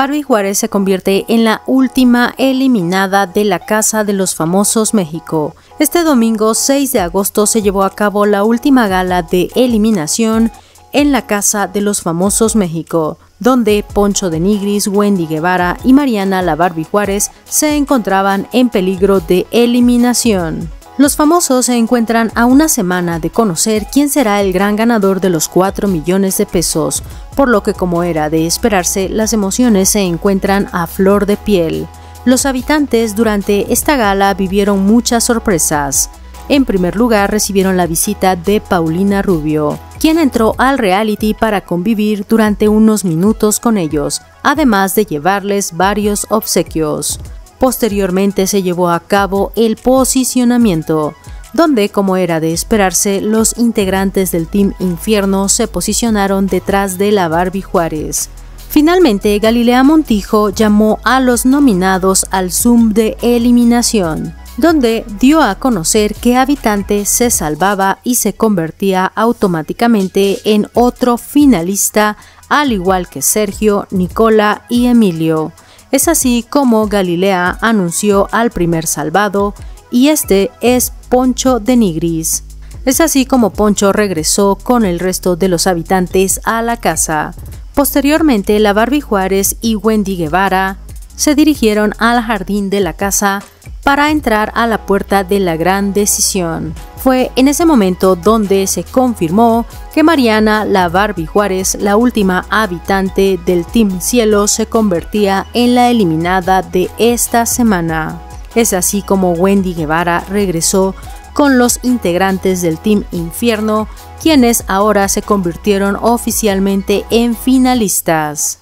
Barbie Juárez se convierte en la última eliminada de la Casa de los Famosos México. Este domingo 6 de agosto se llevó a cabo la última gala de eliminación en la Casa de los Famosos México, donde Poncho de Nigris, Wendy Guevara y Mariana La Barbie Juárez se encontraban en peligro de eliminación. Los famosos se encuentran a una semana de conocer quién será el gran ganador de los 4 millones de pesos, por lo que como era de esperarse, las emociones se encuentran a flor de piel. Los habitantes durante esta gala vivieron muchas sorpresas. En primer lugar recibieron la visita de Paulina Rubio, quien entró al reality para convivir durante unos minutos con ellos, además de llevarles varios obsequios. Posteriormente se llevó a cabo el posicionamiento, donde, como era de esperarse, los integrantes del Team Infierno se posicionaron detrás de la Barbie Juárez. Finalmente, Galilea Montijo llamó a los nominados al Zoom de eliminación, donde dio a conocer que Habitante se salvaba y se convertía automáticamente en otro finalista, al igual que Sergio, Nicola y Emilio. Es así como Galilea anunció al primer salvado, y este es Poncho de Nigris. Es así como Poncho regresó con el resto de los habitantes a la casa. Posteriormente, la Barbie Juárez y Wendy Guevara se dirigieron al jardín de la casa para entrar a la puerta de la gran decisión. Fue en ese momento donde se confirmó que Mariana La Barbie Juárez, la última habitante del Team Cielo, se convertía en la eliminada de esta semana. Es así como Wendy Guevara regresó con los integrantes del Team Infierno, quienes ahora se convirtieron oficialmente en finalistas.